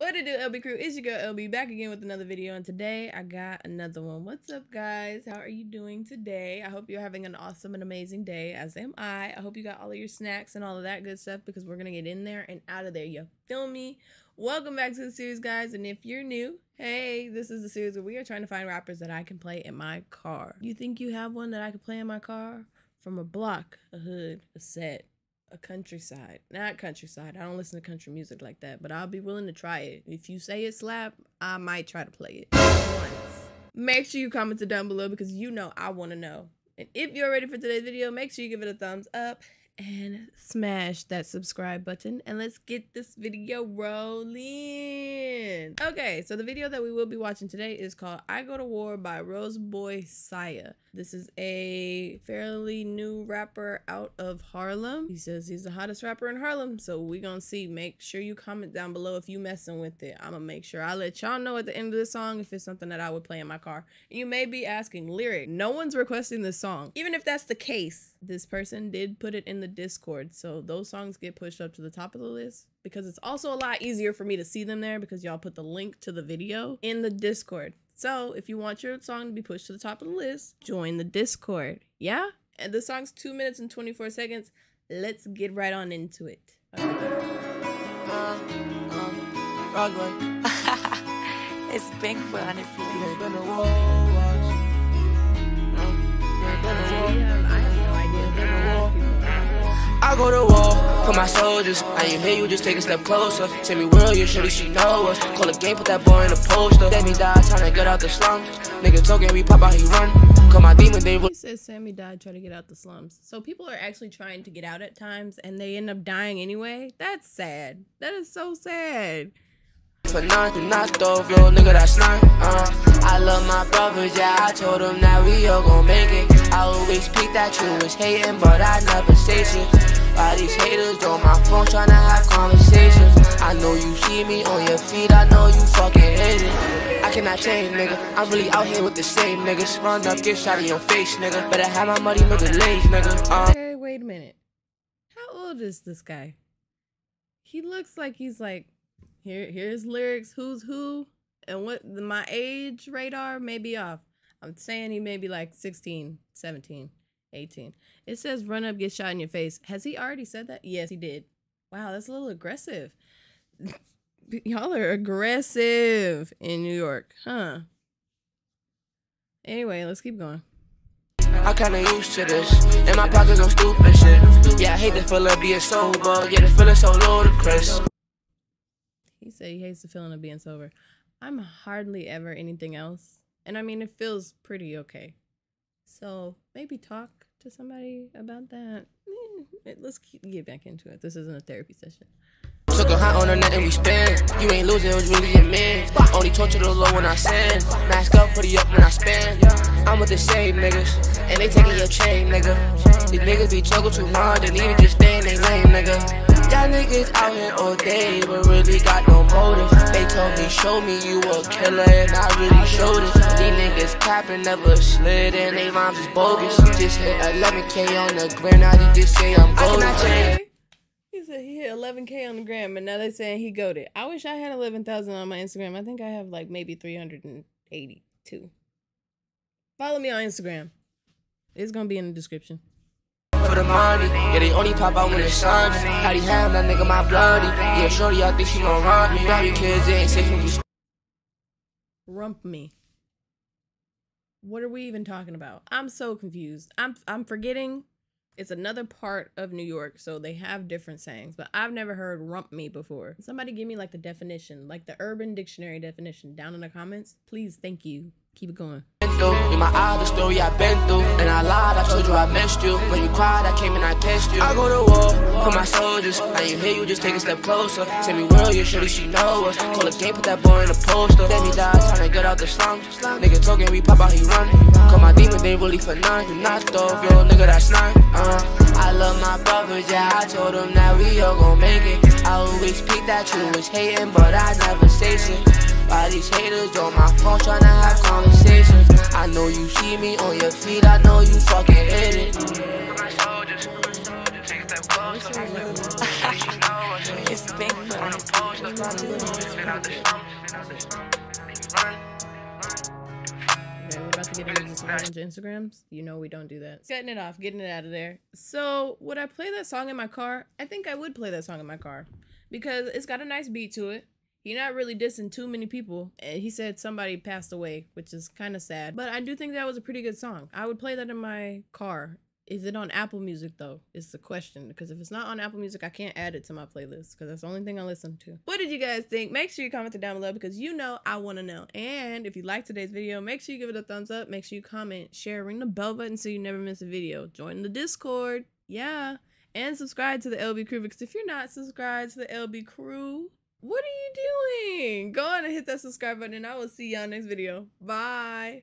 What it do, LB crew? It's your girl LB back again with another video, and today I got another one. What's up, guys? How are you doing today? I hope you're having an awesome and amazing day, as am I. I hope you got all of your snacks and all of that good stuff because we're gonna get in there and out of there. You feel me? Welcome back to the series, guys. And if you're new, hey, this is the series where we are trying to find rappers that I can play in my car. You think you have one that I can play in my car? From a block, a hood, a set, a countryside. Not countryside. I don't listen to country music like that, but I'll be willing to try it. If you say it slap, I might try to play it once. Make sure you comment it down below because you know I want to know. And if you're ready for today's video, make sure you give it a thumbs up and smash that subscribe button and let's get this video rolling. Okay, so the video that we will be watching today is called I Go to War by Rose Boy Saya. This is a fairly new rapper out of Harlem. He says he's the hottest rapper in Harlem, so we gonna see. Make sure you comment down below if you messing with it. I'm gonna make sure I let y'all know at the end of the song if it's something that I would play in my car. You may be asking, lyric, no one's requesting this song. Even if that's the case, this person did put it in the Discord, so those songs get pushed up to the top of the list because it's also a lot easier for me to see them there because y'all put the link to the video in the Discord. So if you want your song to be pushed to the top of the list, join the Discord. Yeah? And the song's two minutes and 24 seconds. Let's get right on into it. Uh, um, it's Big Fun if you It's been a war, was. I go to war for my soldiers. I ain't hear you, just take a step closer. Tell me where you surely she know us. Call a game, put that boy in a poster. Let me die, trying to get out the slums. Nigga talking, we pop out, he run. Call my demon, they He says Sammy died trying to get out the slums. So people are actually trying to get out at times and they end up dying anyway. That's sad. That is so sad. for. Do not throw flow, nigga, that's none. Uh, I love my brothers, yeah, I told them that we all gon' make it. I always peek that you was hating, but I never say shit. Why these haters on my phone tryna have conversations? I know you see me on your feet, I know you fucking hate it. I cannot change, nigga. I'm really out here with the same niggas. Run up, get shot in your face, nigga. Better have my money, nigga, lays, nigga. Uh, Hey, wait a minute. How old is this guy? He looks like he's like here here's lyrics, who's who, and what my age radar may be off. I'm saying he may be like 16, 17, 18. It says run up, get shot in your face. Has he already said that? Yes, he did. Wow, that's a little aggressive. Y'all are aggressive in New York, huh? Anyway, let's keep going. I kinda used to this. In my pockets, I'm stupid shit. Yeah, I hate the feeling of being sober. Yeah, the feeling so ludicrous. He said he hates the feeling of being sober. I'm hardly ever anything else. And I mean, it feels pretty okay. So maybe talk to somebody about that. Eh, Let's keep, get back into it. This isn't a therapy session. Took a hot on the net and we spin. You ain't losing, it was really a man. Only talk to the low when I send. Mask up, it up when I spend. I'm with the same niggas, and they taking your chain, nigga. These niggas be juggle too hard, they need to just stay in they lane, nigga. Y'all niggas out here all day, but really got no motive. They told me, show me you a killer, and I really showed it. These niggas capping, never slid, and they rhymes is bogus. Just hit 11k on the gram, now they just say I'm golden. He said he hit 11k on the gram, and now they're saying he goaded. I wish I had 11,000 on my Instagram. I think I have like maybe 382. Follow me on Instagram. It's gonna be in the description. for the money. Yeah, they only pop out when it's sunny. How they have that nigga my bloody. Yeah, shorty, I think she gon' run me. Now you kids ain't safe from you. rump me. What are we even talking about? I'm so confused. I'm I'm forgetting it's another part of New York, so they have different sayings, but I've never heard rump me before. Somebody give me like the definition, like the urban dictionary definition down in the comments. Please, thank you. Keep it going. Through. In my the story I've been through. And I lied, I told you I missed you. When you cried, I came and I kissed you. I go to war for my soldiers. I ain't hear you, just take a step closer. Tell me where you surely she know us. Call a game, put that boy in a poster. Let me die, trying to get out the slums. Nigga talking, we pop out, he run. Call my demon, they really for none. Do not throw, yo, nigga, that's none. Uh, I love my brothers, yeah, I told them that we all gon' make it. I always peek that you was hating, but I never say shit. Why these haters on my phone tryna have conversations? I know you see me on your feet, I know you fucking hit it. It's Big Okay, we're about to get into some random Instagrams. You know we don't do that. Getting it off, getting it out of there. So, would I play that song in my car? I think I would play that song in my car because it's got a nice beat to it. You're not really dissing too many people. And he said somebody passed away, which is kind of sad. But I do think that was a pretty good song. I would play that in my car. Is it on Apple Music though? Is the question. Because if it's not on Apple Music, I can't add it to my playlist because that's the only thing I listen to. What did you guys think? Make sure you comment it down below because you know I want to know. And if you like today's video, make sure you give it a thumbs up. Make sure you comment, share, ring the bell button so you never miss a video. Join the Discord. Yeah. And subscribe to the LB crew because if you're not subscribed to the LB crew, what are you doing? Go on and hit that subscribe button and I will see y'all next video. Bye.